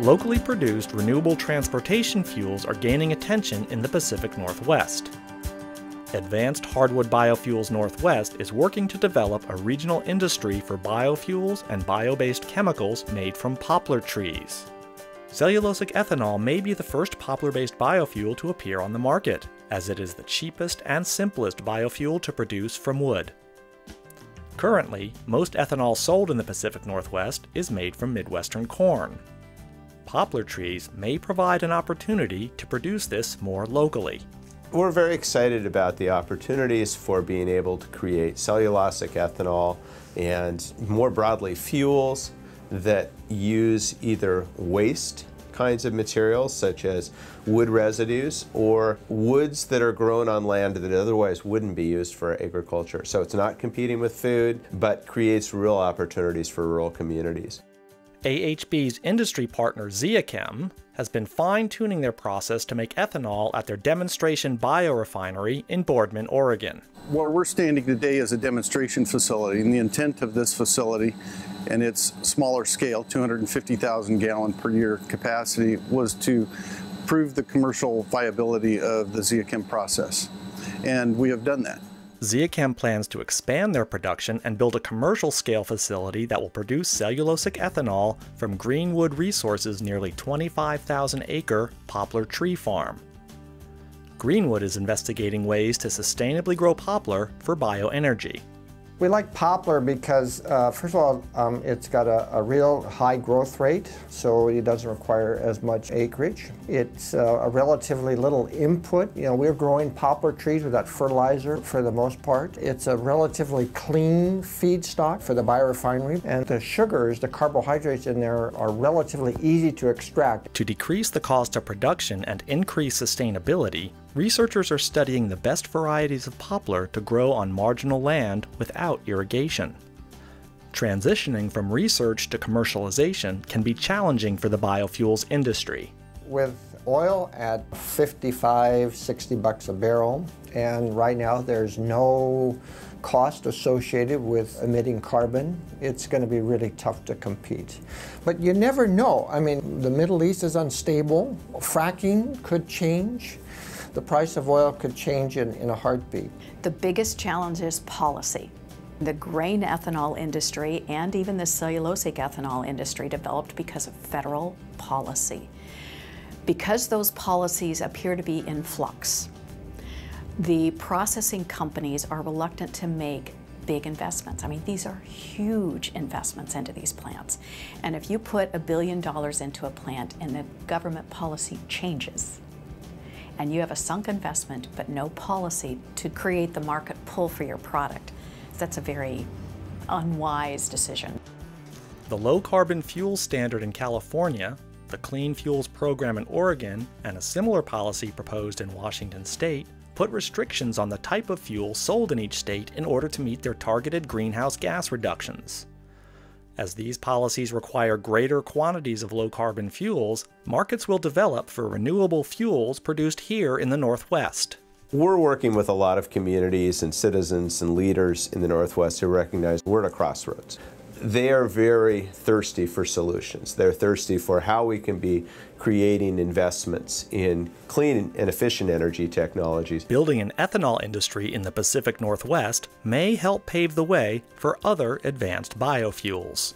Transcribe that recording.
locally produced renewable transportation fuels are gaining attention in the Pacific Northwest. Advanced Hardwood Biofuels Northwest is working to develop a regional industry for biofuels and bio based chemicals made from poplar trees. Cellulosic ethanol may be the first poplar based biofuel to appear on the market, as it is the cheapest and simplest biofuel to produce from wood. Currently, most ethanol sold in the Pacific Northwest is made from Midwestern corn. Poplar trees may provide an opportunity to produce this more locally. We're very excited about the opportunities for being able to create cellulosic ethanol and more broadly fuels that use either waste kinds of materials such as wood residues or woods that are grown on land that otherwise wouldn't be used for agriculture. So it's not competing with food, but creates real opportunities for rural communities. AHB's industry partner Zeachem has been fine tuning their process to make ethanol at their demonstration biorefinery in Boardman, Oregon. Where we're standing today is a demonstration facility, and the intent of this facility and its smaller scale, 250,000 gallon per year capacity, was to prove the commercial viability of the Zeachem process. And we have done that. Zeachem plans to expand their production and build a commercial scale facility that will produce cellulosic ethanol from Greenwood Resources' nearly 25,000 acre poplar tree farm. Greenwood is investigating ways to sustainably grow poplar for bioenergy. We like poplar because, uh, first of all, um, it's got a, a, real high growth rate, so it doesn't require as much acreage. It's uh, a relatively little input. You know, we're growing poplar trees without fertilizer for the most part. It's a relatively clean feedstock for the biorefinery, and the sugars, the carbohydrates in there, are relatively easy to extract. To decrease the cost of production and increase sustainability, researchers are studying the best varieties of poplar to grow on marginal land without irrigation. Transitioning from research to commercialization can be challenging for the biofuels industry. With oil at 55, 60 bucks a barrel, and right now there's no cost associated with emitting carbon, it's going to be really tough to compete. But you never know. I mean, the Middle East is unstable. Fracking could change the price of oil could change in, in a heartbeat. The biggest challenge is policy. The grain ethanol industry and even the cellulosic ethanol industry developed because of federal policy. Because those policies appear to be in flux, the processing companies are reluctant to make big investments. I mean, these are huge investments into these plants. And if you put a billion dollars into a plant and the government policy changes, and you have a sunk investment but no policy to create the market pull for your product, that's a very unwise decision. The low carbon fuel standard in California, the Clean Fuels program in Oregon, and a similar policy proposed in Washington state put restrictions on the type of fuel sold in each state in order to meet their targeted greenhouse gas reductions. As these policies require greater quantities of low carbon fuels, markets will develop for renewable fuels produced here in the Northwest. We're working with a lot of communities and citizens and leaders in the Northwest who recognize we're at a crossroads they are very thirsty for solutions. They're thirsty for how we can be creating investments in clean and efficient energy technologies. Building an ethanol industry in the Pacific Northwest may help pave the way for other advanced biofuels.